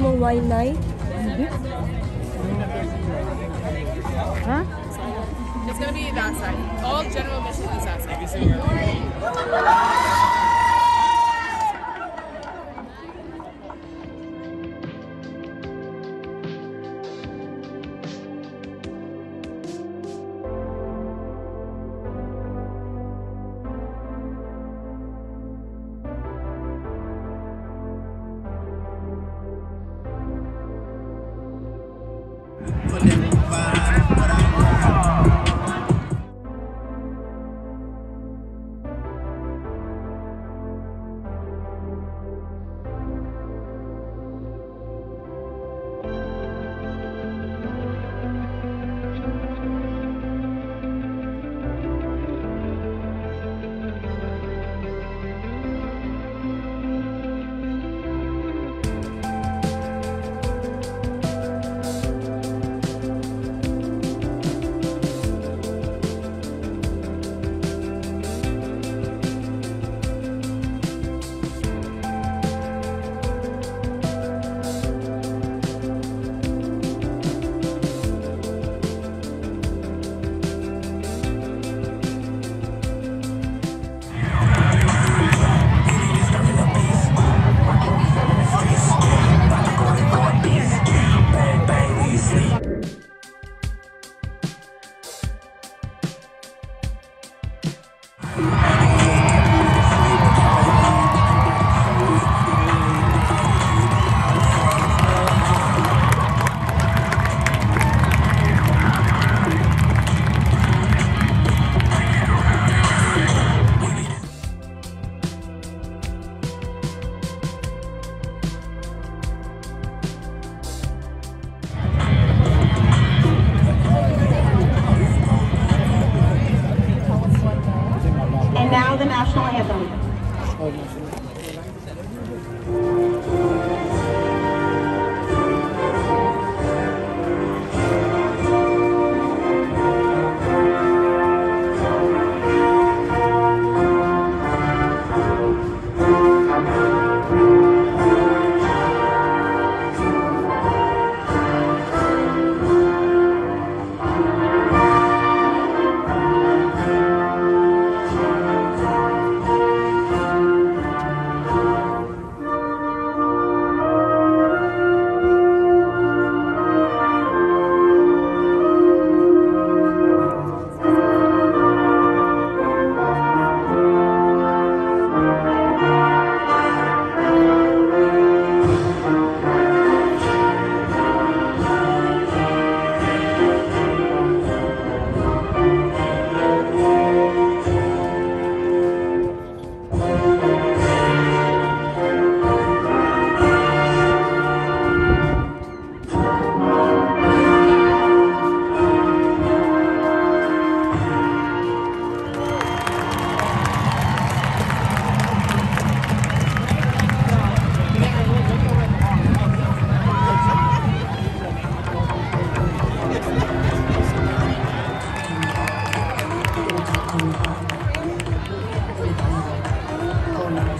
Gusto mong wine night? Hindi. Ha? It's gonna be that side. All general admission is that side.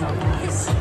Nice.